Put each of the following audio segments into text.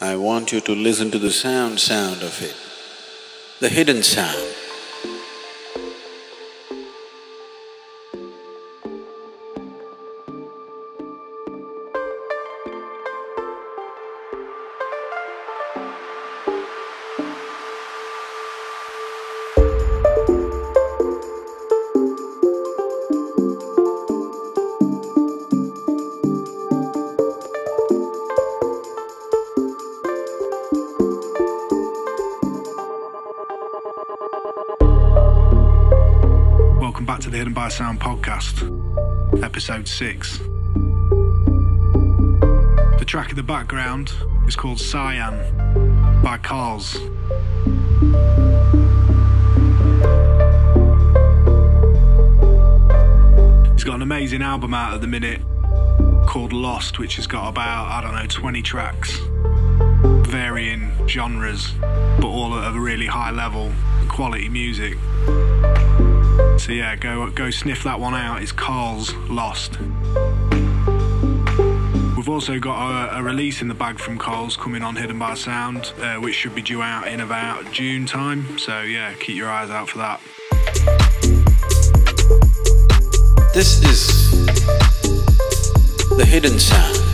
I want you to listen to the sound sound of it, the hidden sound. 1986. The track in the background is called Cyan by Carlse. He's got an amazing album out at the minute called Lost, which has got about, I don't know, 20 tracks, varying genres, but all at a really high level, quality music. So yeah, go go sniff that one out. It's Carlse Lost. We've also got a, a release in the bag from Carlse coming on Hidden by Sound, uh, which should be due out in about June time. So yeah, keep your eyes out for that. This is the hidden sound.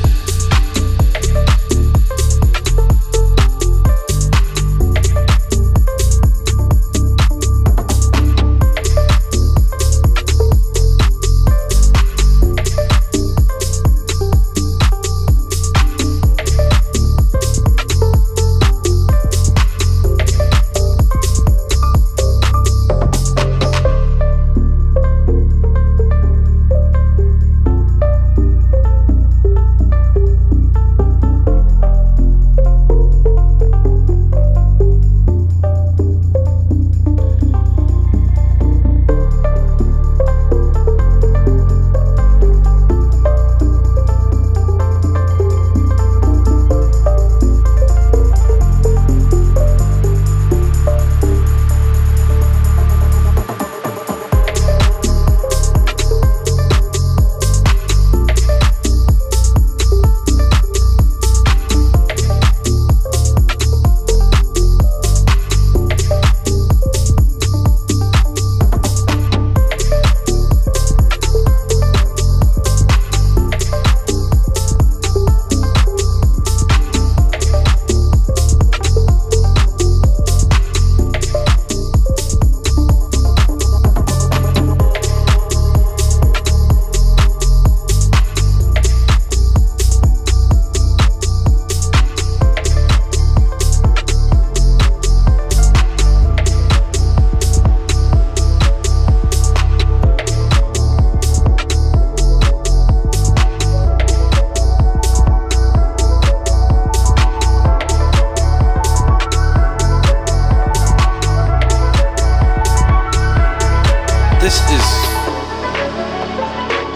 This is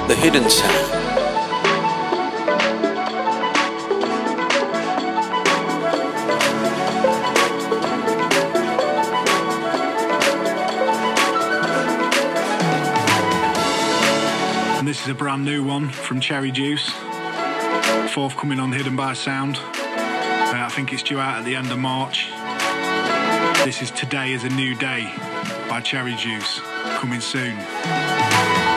the hidden sound. And this is a brand new one from Cherry Juice, forthcoming on Hidden by Sound. Uh, I think it's due out at the end of March. This is Today is a New Day by Cherry Juice, coming soon.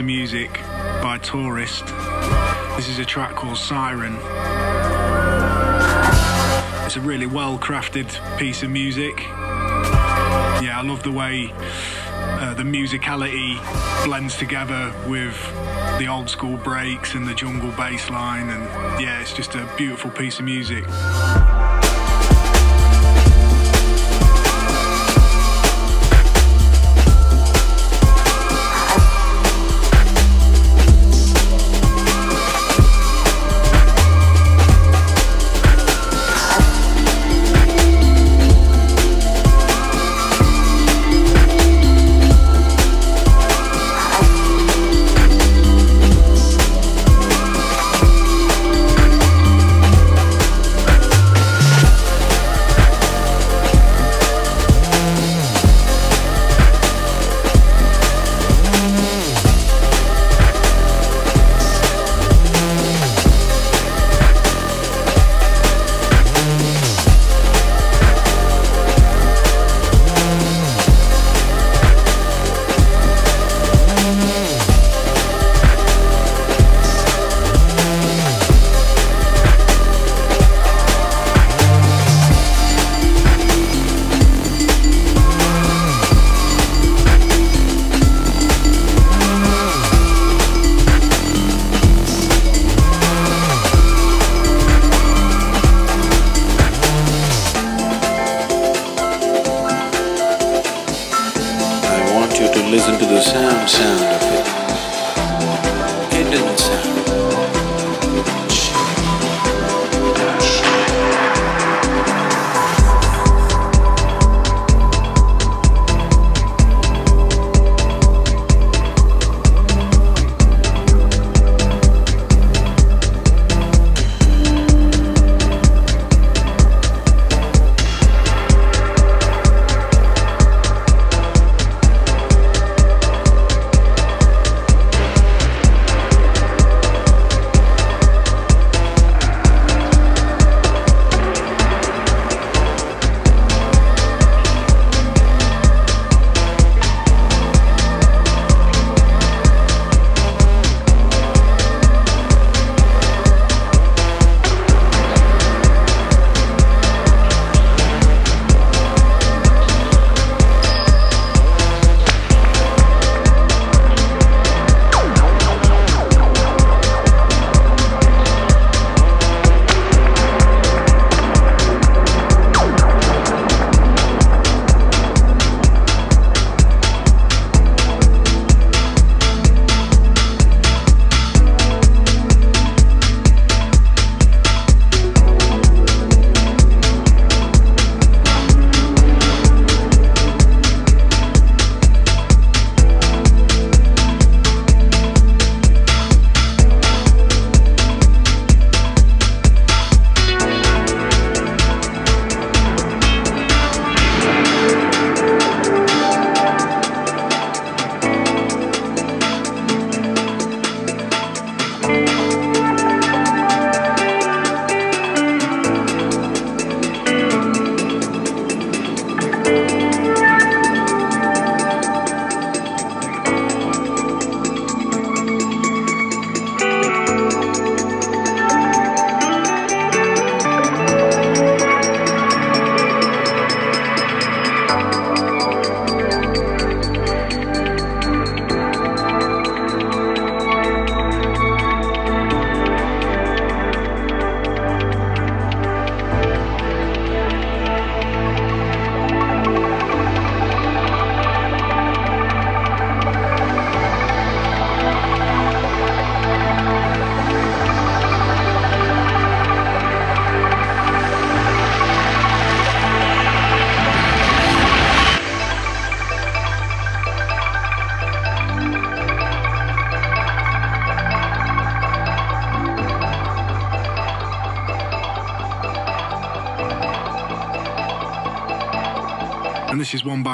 Of music by Tourist. This is a track called Siren. It's a really well crafted piece of music. Yeah, I love the way uh, the musicality blends together with the old school breaks and the jungle bass line, and yeah, it's just a beautiful piece of music.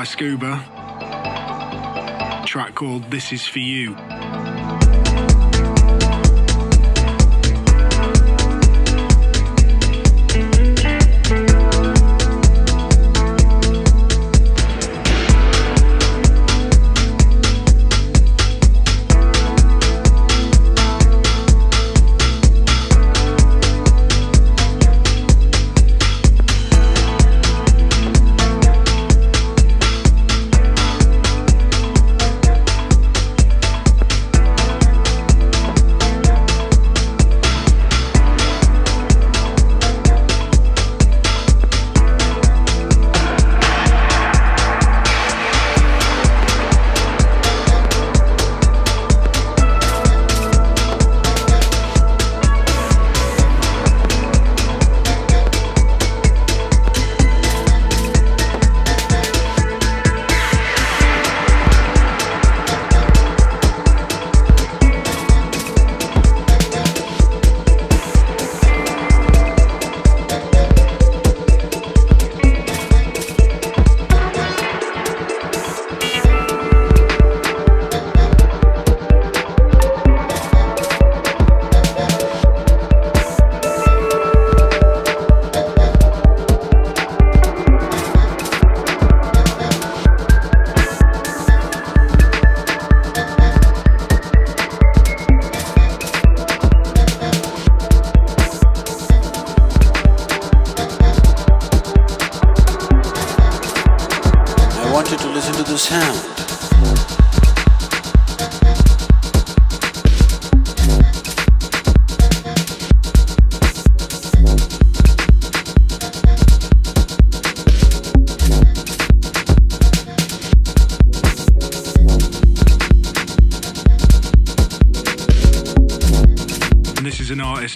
By Scuba. track called This Is For You.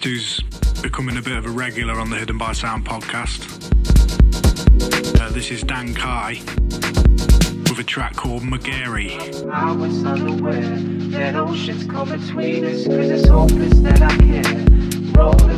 Who's becoming a bit of a regular on the Hidden by Sound podcast. Uh, this is Dan Kye with a track called Mogeri. Unaware that oceans come between us Cause it's hopeless that I roll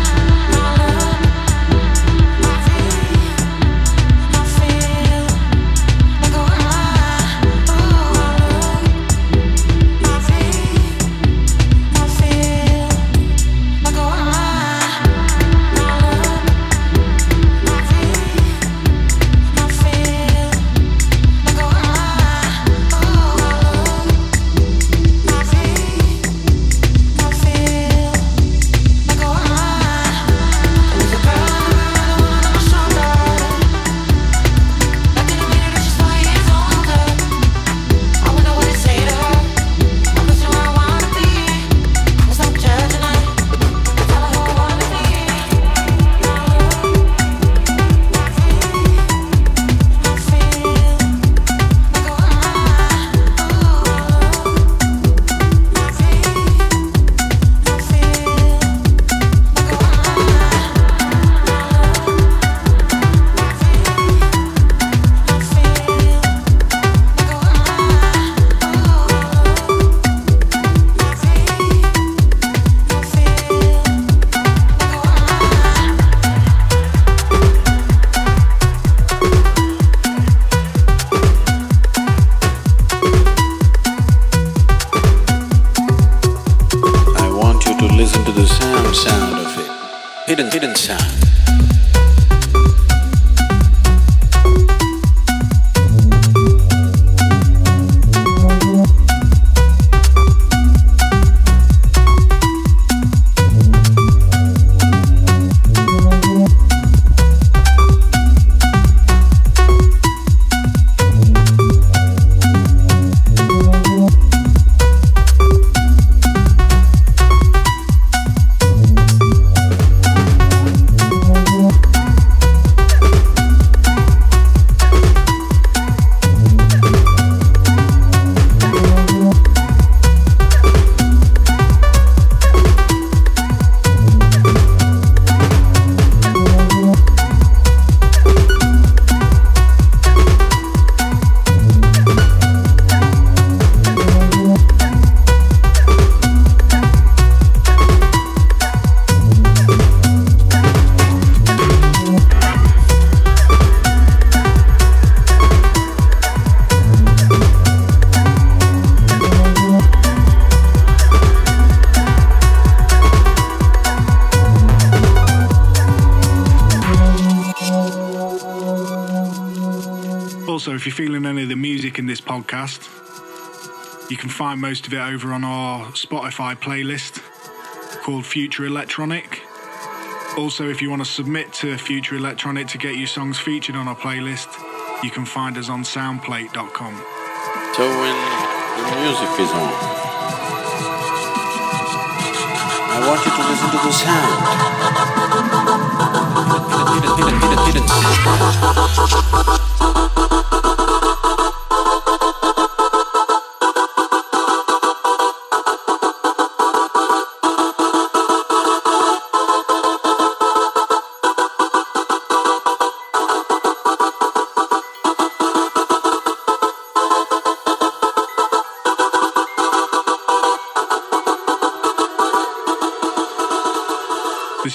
the music in this podcast, you can find most of it over on our Spotify playlist called Future Electronic. Also, if you want to submit to Future Electronic to get your songs featured on our playlist, you can find us on soundplate.com. So when the music is on, I want you to listen to the sound. Hidden, hidden, hidden,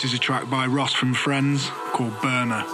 is a track by Ross from Friends called Burner.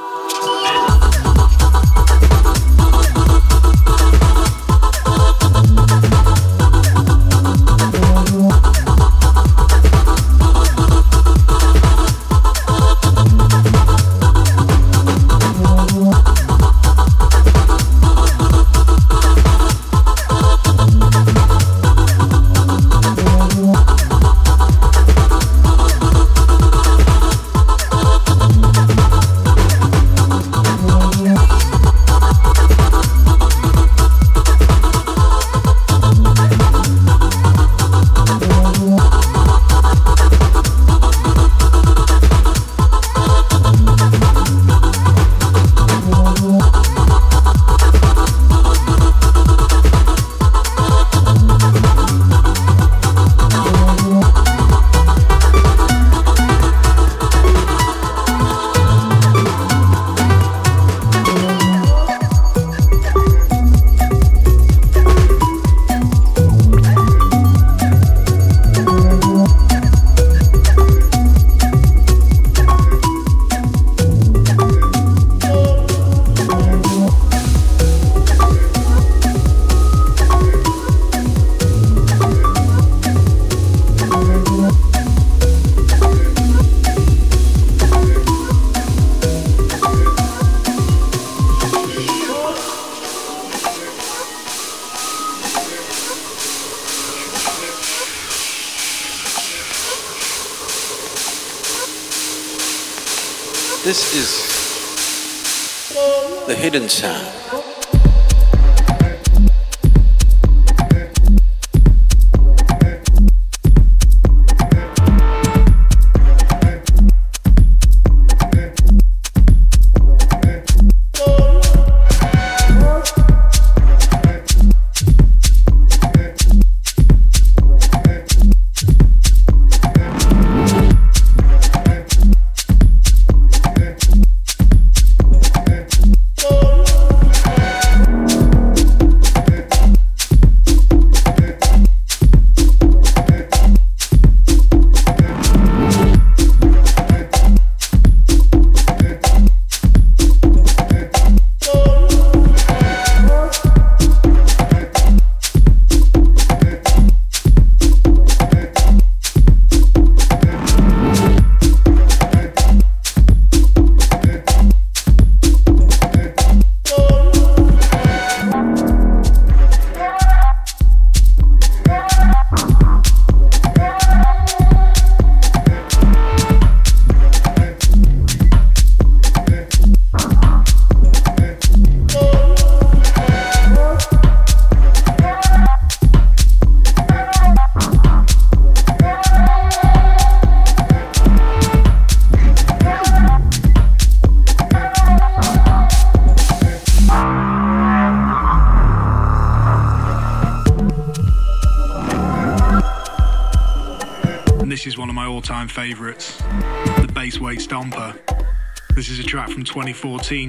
The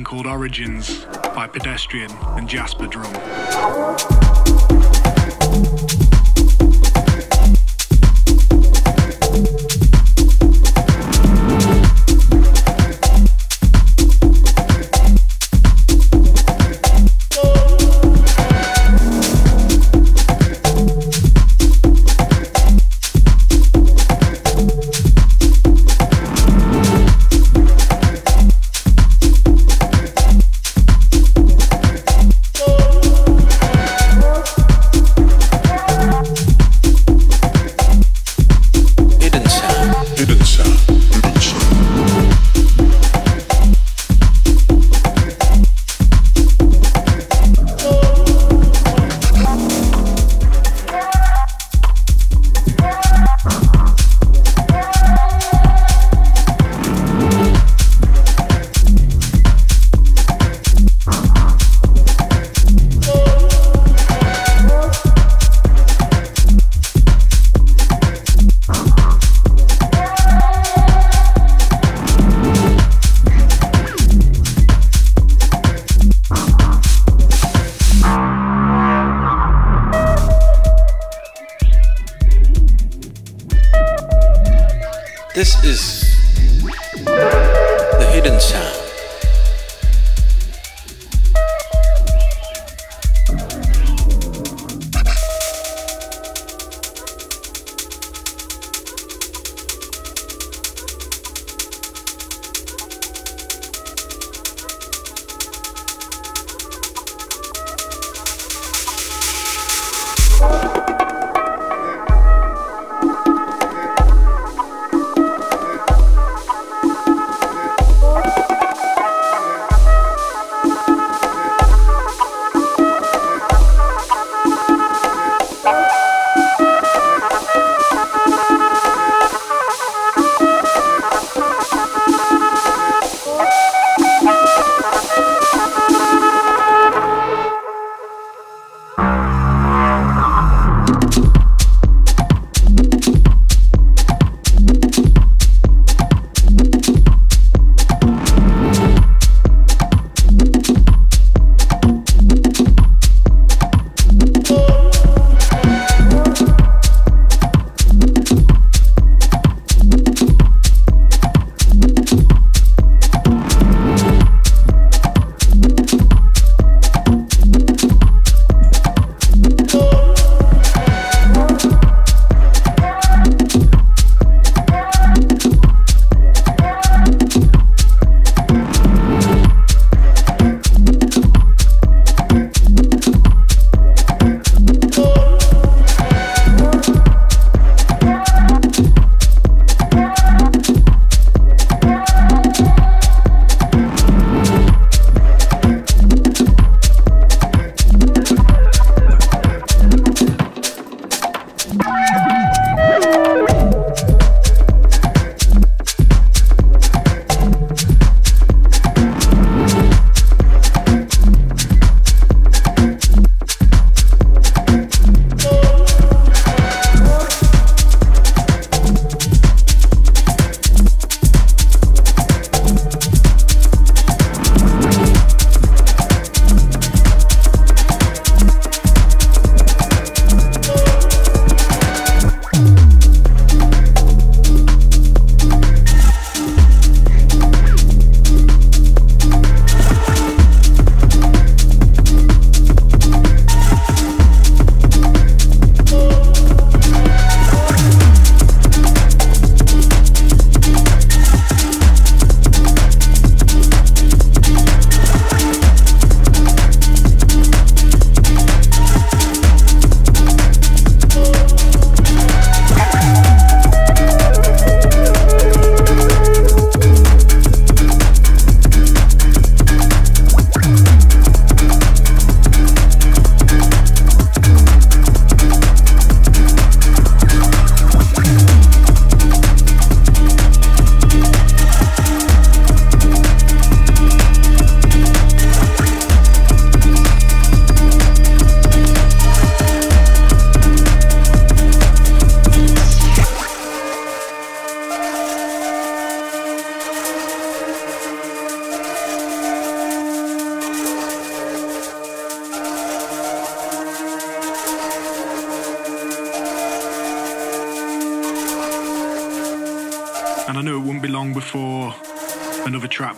called Origins by Pedestrian and Jasperdrum. This is the hidden sound.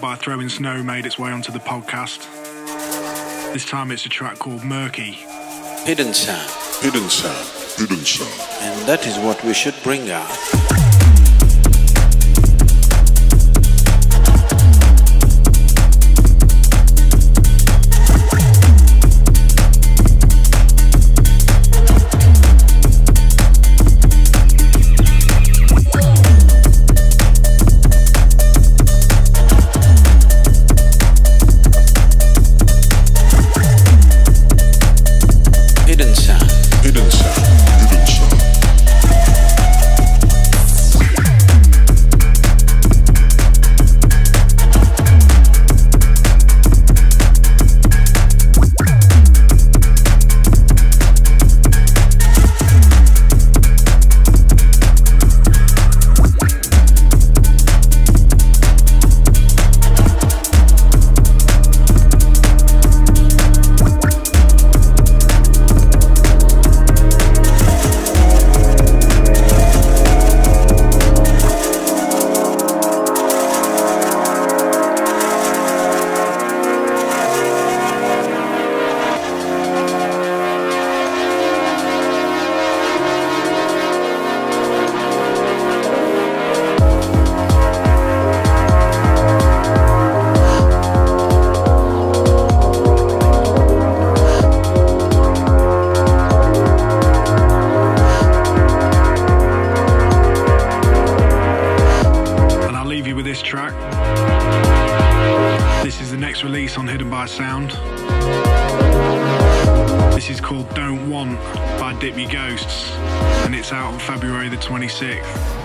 By Throwing Snow made its way onto the podcast. This time it's a track called Murky. Hidden sound. Hidden sound. Hidden sound. And that is what we should bring out. Called Don't Want by Dip Your Ghosts, and it's out on February the 26th.